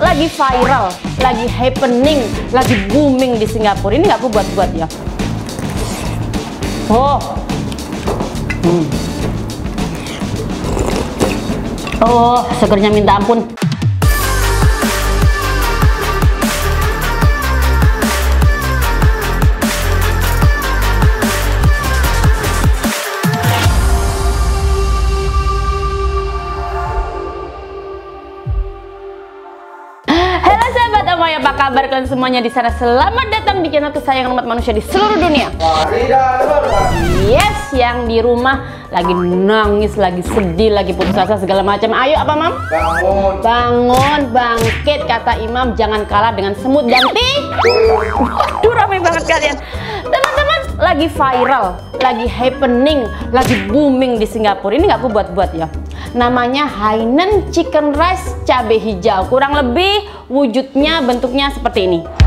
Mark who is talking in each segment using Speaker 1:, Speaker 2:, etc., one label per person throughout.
Speaker 1: lagi viral, lagi happening, lagi booming di Singapura. Ini nggak aku buat-buat ya. Oh, hmm. oh, segernya minta ampun. Kabar kalian semuanya di sana? Selamat datang di channel kesayangan umat manusia di seluruh dunia. Yes, yang di rumah lagi nangis, lagi sedih, lagi putus asa segala macam. Ayo apa mam?
Speaker 2: Bangun.
Speaker 1: Bangun, bangkit kata imam jangan kalah dengan semut dan ti. Waduh ramai banget kalian. Teman-teman lagi viral, lagi happening, lagi booming di Singapura. Ini nggak aku buat-buat ya. Namanya Hainan Chicken Rice cabai hijau. Kurang lebih wujudnya bentuknya seperti ini.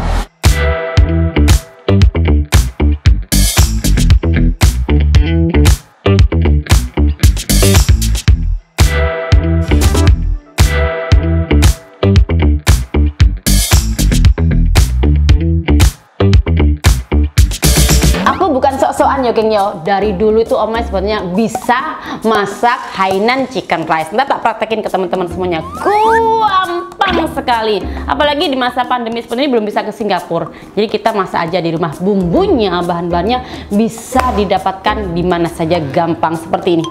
Speaker 1: Sok-sokan ya geng yo. Dari dulu itu Oma sebetulnya bisa masak Hainan chicken rice. Ntar tak praktekin ke teman-teman semuanya. Gampang sekali. Apalagi di masa pandemi seperti ini belum bisa ke Singapura. Jadi kita masak aja di rumah. Bumbunya, bahan-bahannya bisa didapatkan di mana saja gampang seperti ini.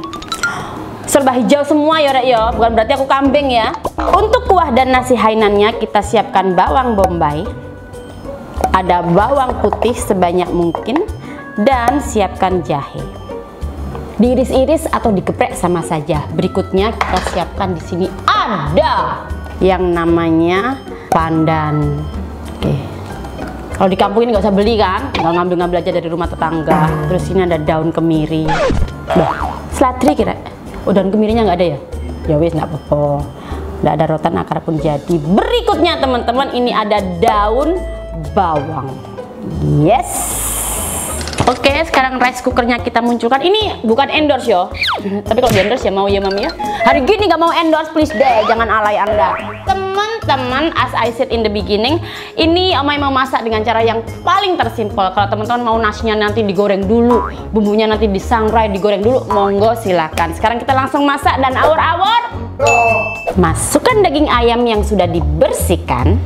Speaker 1: Serba hijau semua ya Rek yo. Bukan berarti aku kambing ya. Untuk kuah dan nasi Hainannya kita siapkan bawang bombay, ada bawang putih sebanyak mungkin dan siapkan jahe. Diiris-iris atau digeprek sama saja. Berikutnya kita siapkan di sini ada yang namanya pandan. Oke. Kalau di kampung ini nggak usah beli kan, nggak ngambil-ngambil aja dari rumah tetangga. Terus ini ada daun kemiri. Duh, selatri kira. Oh daun kemirinya nggak ada ya? Ya wis nggak apa-apa. Nggak ada rotan akar pun jadi. Berikutnya teman-teman ini ada daun bawang. Yes. Oke, sekarang rice cookernya kita munculkan. Ini bukan endorse yo, tapi kalau di endorse ya mau ya mami ya. Hari gini nggak mau endorse please deh, jangan alay anda. Teman-teman, as I said in the beginning, ini Omai mau masak dengan cara yang paling tersimpel. Kalau teman-teman mau nasinya nanti digoreng dulu, bumbunya nanti disangrai digoreng dulu, monggo silakan. Sekarang kita langsung masak dan awur-awur. Masukkan daging ayam yang sudah dibersihkan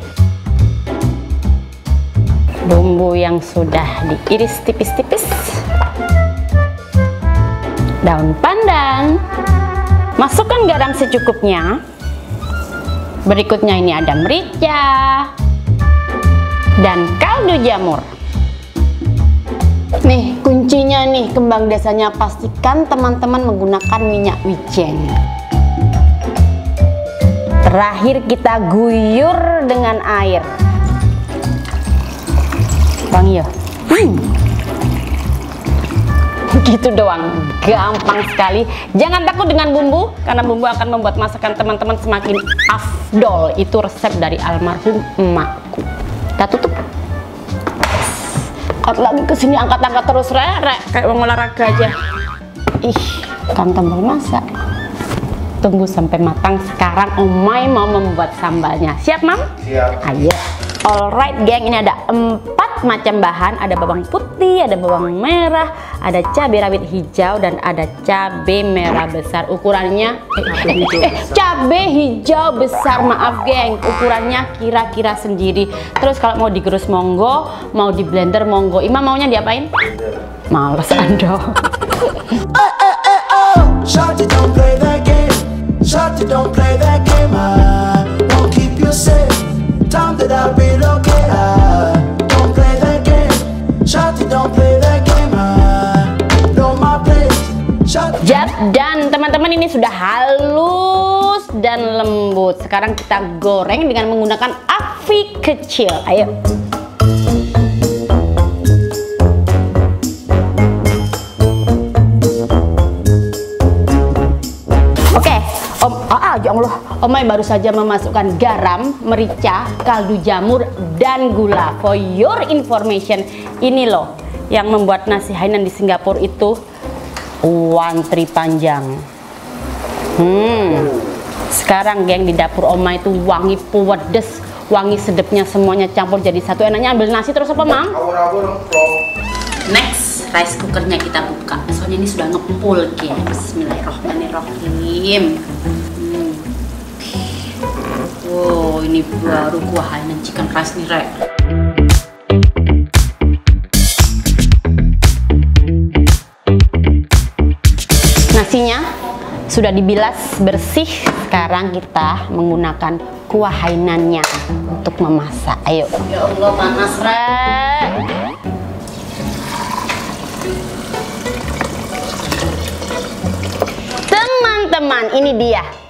Speaker 1: bumbu yang sudah diiris tipis-tipis. Daun pandan. Masukkan garam secukupnya. Berikutnya ini ada merica dan kaldu jamur. Nih kuncinya nih kembang desanya pastikan teman-teman menggunakan minyak wijen. Terakhir kita guyur dengan air wangi ya hmm. gitu doang. Gampang sekali. Jangan takut dengan bumbu karena bumbu akan membuat masakan teman-teman semakin afdol. Itu resep dari almarhum emakku. Kita tutup. Angkat lagi ke sini angkat-angkat terus rek. Kayak mau olahraga aja. Ih kan tambah masak. Tunggu sampai matang. Sekarang Omai mau membuat sambalnya siap mam?
Speaker 2: Siap.
Speaker 1: ayo. Alright geng. Ini ada empat macam bahan. Ada bawang putih ada bawang merah ada cabai rawit hijau dan ada cabai merah besar. Ukurannya eh, eh, cabai hijau besar. Maaf geng. Ukurannya kira-kira sendiri. Terus kalau mau digerus monggo mau di blender monggo. Imam maunya diapain? males anda
Speaker 3: Shorty, don't play that game. Shorty, don't play that game.
Speaker 1: Ini sudah halus dan lembut. Sekarang kita goreng dengan menggunakan api kecil. Ayo. Oke, Om, ah, ah, ya Allah, Omai baru saja memasukkan garam, merica, kaldu jamur, dan gula. For your information, ini loh yang membuat nasi Hainan di Singapura itu wantri panjang. Hmm, Sekarang geng di dapur Oma itu wangi pedes, wangi sedapnya semuanya campur jadi satu. Enaknya ambil nasi terus apa, Mam? Next, rice cookernya kita buka. Soalnya ini sudah ngepul, geng. Bismillahirrahmanirrahim. Hmm. Wow, ini baru kuah Hainan chicken rice nih, Rek. Nasinya sudah dibilas bersih. Sekarang kita menggunakan kuah Hainannya untuk memasak. Ayo. Ya Allah, panas, Rek. Teman-teman, ini dia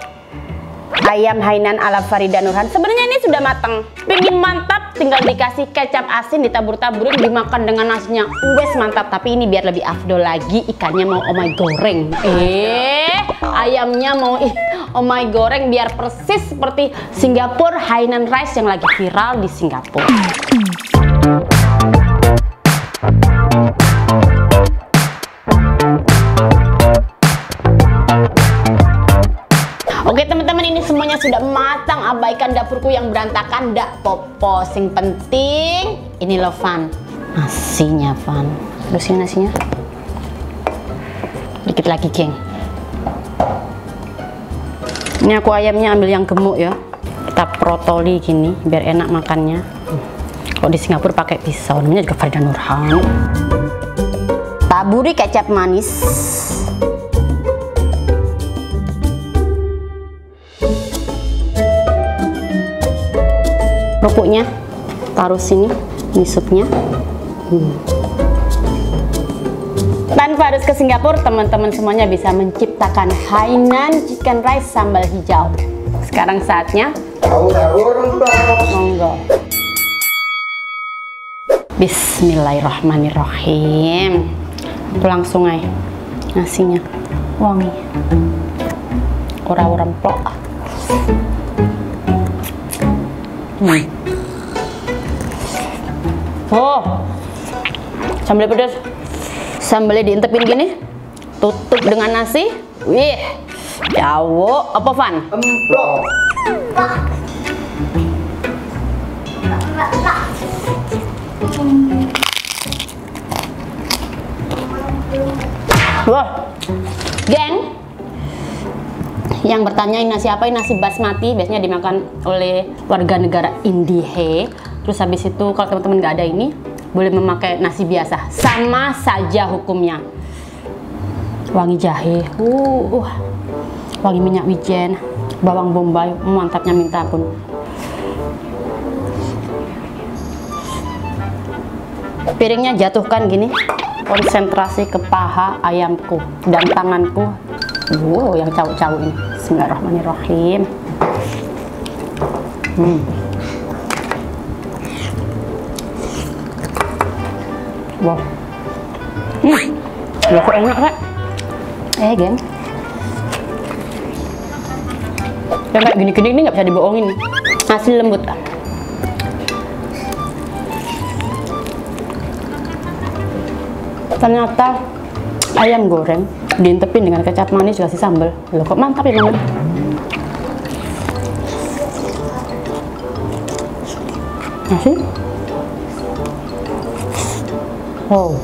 Speaker 1: ayam Hainan ala Farida Nurhan. Sebenarnya ini sudah matang. Pengen mantap, tinggal dikasih kecap asin, ditabur-taburin, dimakan dengan nasinya. Wes mantap, tapi ini biar lebih afdol lagi. Ikannya mau omai goreng. Eh, ayamnya mau ih, omai goreng biar persis seperti Singapore Hainan rice yang lagi viral di Singapura. Semuanya sudah matang abaikan dapurku yang berantakan. Ndak popo sing penting ini loh Van. Nasinya Van. Terusin nasinya? Dikit lagi geng. Ini aku ayamnya ambil yang gemuk ya. Kita protoli gini biar enak makannya. Kalau di Singapura pakai pisau namanya juga Farida Nurhan taburi kecap manis kerupuknya taruh sini ini supnya Hmm. tanpa harus ke Singapura teman-teman semuanya bisa menciptakan Hainan chicken rice sambal hijau. Sekarang saatnya. Monggo. Bismillahirrahmanirrahim. Langsung aja nasinya. Wangi. Plok hmm. Oh. Sambal pedas. Sambalnya diintepin gini. Tutup dengan nasi. Wih. Jauh. Apa Van? Wah, geng. Yang bertanya nasi apa? Ini nasi basmati, biasanya dimakan oleh warga negara Indihe. Terus habis itu kalau teman-teman nggak ada ini, boleh memakai nasi biasa. Sama saja hukumnya. Wangi jahe, uh, uh. wangi minyak wijen, bawang bombay, mantapnya minta ampun. Piringnya jatuhkan gini, konsentrasi ke paha ayamku dan tanganku. Wow, yang cawuk-cawuk ini. Bismillahirrahmanirrahim. Hmm. Wow. Hmm. Ya kok enak, Kak? Eh, geng. Yang kayak gini-gini ini nggak bisa dibohongin. Hasil lembut. ternyata ayam goreng diintepin dengan kecap manis dikasih sambal. Loh kok mantap ya teman nasi? Wow.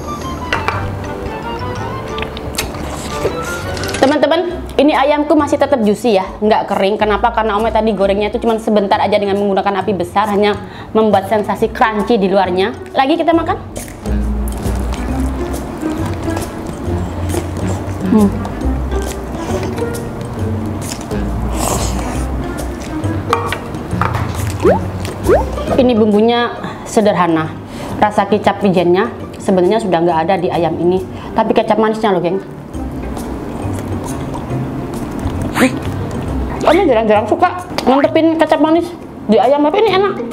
Speaker 1: Teman-teman ini ayamku masih tetap juicy ya. Nggak kering. Kenapa? Karena omnya tadi gorengnya itu cuma sebentar aja dengan menggunakan api besar hanya membuat sensasi crunchy di luarnya. Lagi kita makan Hmm. Ini bumbunya sederhana. Rasa kecap wijennya sebenarnya sudah nggak ada di ayam ini, tapi kecap manisnya loh, geng. Ini jarang-jarang suka ngantepin kecap manis di ayam, tapi ini enak.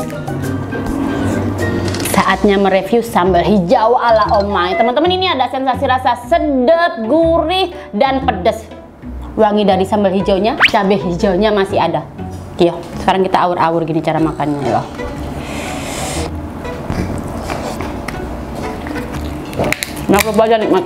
Speaker 1: Saatnya mereview sambal hijau ala Omai. Teman-teman ini ada sensasi rasa sedap, gurih, dan pedas. Wangi dari sambal hijaunya, cabai hijaunya masih ada. Yo, sekarang kita awur-awur gini cara makannya ya. Nah, aja nikmat.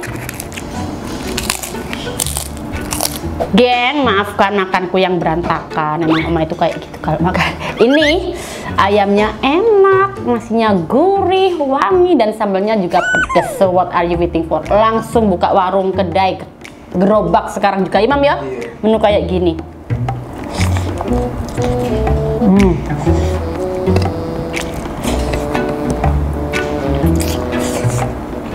Speaker 1: Geng, maafkan makanku yang berantakan. Emang Oma itu kayak gitu kalau makan. Ini ayamnya enak, nasinya gurih, wangi, dan sambalnya juga pedas. So what are you waiting for? Langsung buka warung kedai gerobak sekarang juga Imam ya. Menu kayak gini. Hmm.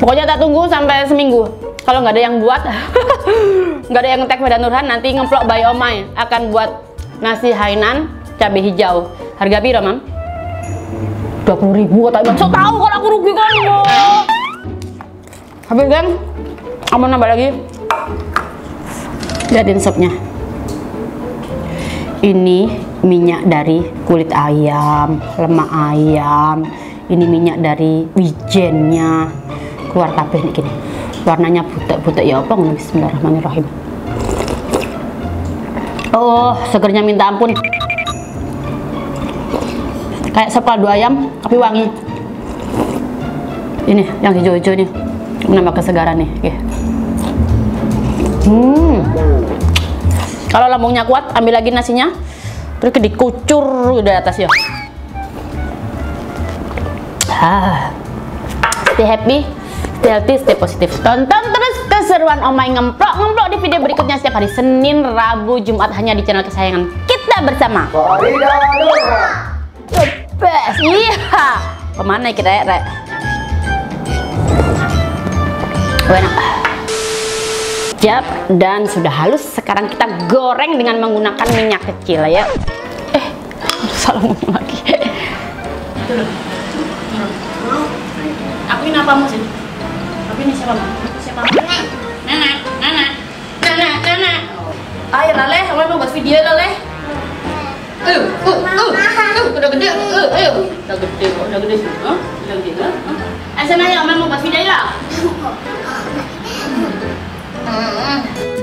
Speaker 1: Pokoknya tak tunggu sampai seminggu. Kalau nggak ada yang buat, nggak ada yang tag pada Nurhan, nanti ngeplok by Omai akan buat nasi Hainan cabai hijau. Harga piro, Mam? 20 ribu kata Imam. So tahu kalau aku rugi kan. Habis kan? Kamu nambah lagi? Lihatin sopnya. Ini minyak dari kulit ayam, lemak ayam. Ini minyak dari wijennya. Keluar kabeh nih gini. Warnanya butek-butek ya apa Bismillahirrahmanirrahim. Oh, segernya minta ampun. Kayak sop kaldu ayam tapi wangi. Ini yang hijau-hijau nih. Menambah kesegaran nih. Hmm. Kalau lambungnya kuat, ambil lagi nasinya. Terus dikucur di atas ya. Ah. Stay happy, stay healthy, stay positif. Tonton terus keseruan Omai ngemplok-ngemplok di video berikutnya setiap hari Senin, Rabu, Jumat hanya di channel kesayangan kita bersama.
Speaker 2: Farida.
Speaker 1: Best. Iya. Ke mana kita ya, Rek? Enak. Siap dan sudah halus. Sekarang kita goreng dengan menggunakan minyak kecil ya. Eh, salah ngomong lagi. Aku ini apa sih? Aku ini siapa? Siapa? Nenek, nenek, nenek, nenek, nenek. Ayo lah leh, kamu buat video lah leh. ayo, ayo, ayo, ayo, dah gede, ayo, ayo, dah gede, dah gede, ha? dah gede, ha? Asal mana yang mama pasti dah lah. 嗯嗯。